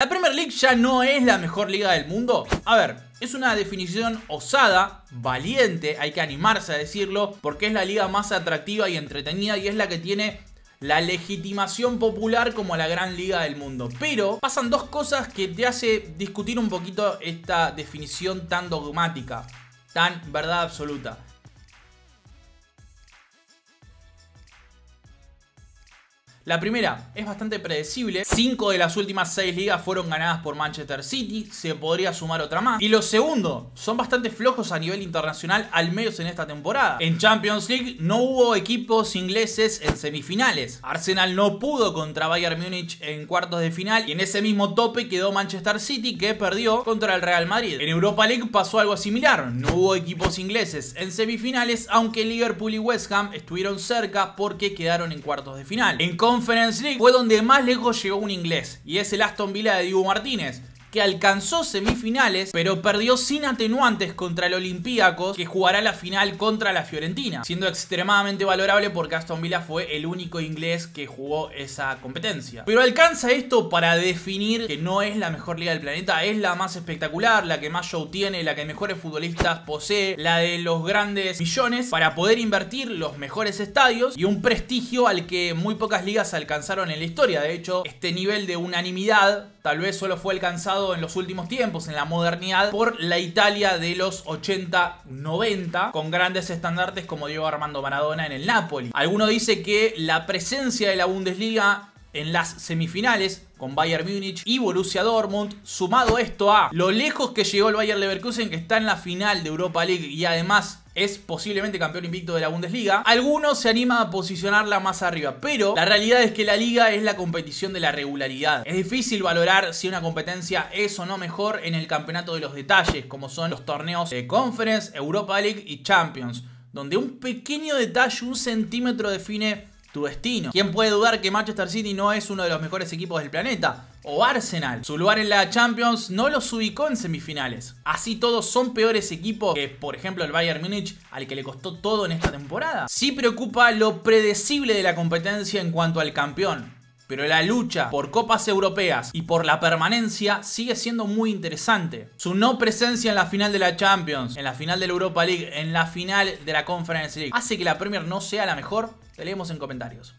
¿La Premier League ya no es la mejor liga del mundo? A ver, es una definición osada, valiente, hay que animarse a decirlo, porque es la liga más atractiva y entretenida y es la que tiene la legitimación popular como la gran liga del mundo. Pero pasan dos cosas que te hace discutir un poquito esta definición tan dogmática, tan verdad absoluta. La primera es bastante predecible. Cinco de las últimas seis ligas fueron ganadas por Manchester City. Se podría sumar otra más. Y lo segundo, son bastante flojos a nivel internacional, al menos en esta temporada. En Champions League no hubo equipos ingleses en semifinales. Arsenal no pudo contra Bayern Múnich en cuartos de final. Y en ese mismo tope quedó Manchester City que perdió contra el Real Madrid. En Europa League pasó algo similar. No hubo equipos ingleses en semifinales, aunque Liverpool y West Ham estuvieron cerca porque quedaron en cuartos de final. En League fue donde más lejos llegó un inglés, y es el Aston Villa de Diego Martínez, que alcanzó semifinales, pero perdió sin atenuantes contra el Olympiacos, que jugará la final contra la Fiorentina, siendo extremadamente valorable porque Aston Villa fue el único inglés que jugó esa competencia. Pero alcanza esto para definir que no es la mejor liga del planeta, es la más espectacular, la que más show tiene, la que mejores futbolistas posee, la de los grandes millones, para poder invertir los mejores estadios y un prestigio al que muy pocas ligas alcanzaron en la historia. De hecho, este nivel de unanimidad tal vez solo fue alcanzado en los últimos tiempos, en la modernidad, por la Italia de los 80-90, con grandes estandartes como Diego Armando Maradona en el Napoli. Alguno dice que la presencia de la Bundesliga en las semifinales con Bayern Múnich y Borussia Dortmund, sumado esto a lo lejos que llegó el Bayern Leverkusen que está en la final de Europa League y además es posiblemente campeón invicto de la Bundesliga, algunos se animan a posicionarla más arriba, pero la realidad es que la liga es la competición de la regularidad. Es difícil valorar si una competencia es o no mejor en el campeonato de los detalles, como son los torneos de Conference, Europa League y Champions, donde un pequeño detalle, un centímetro define destino. ¿Quién puede dudar que Manchester City no es uno de los mejores equipos del planeta? O Arsenal. Su lugar en la Champions no los ubicó en semifinales. Así todos son peores equipos que, por ejemplo, el Bayern Múnich, al que le costó todo en esta temporada. Sí preocupa lo predecible de la competencia en cuanto al campeón. Pero la lucha por copas europeas y por la permanencia sigue siendo muy interesante. Su no presencia en la final de la Champions, en la final de la Europa League, en la final de la Conference League, hace que la Premier no sea la mejor. Te leemos en comentarios.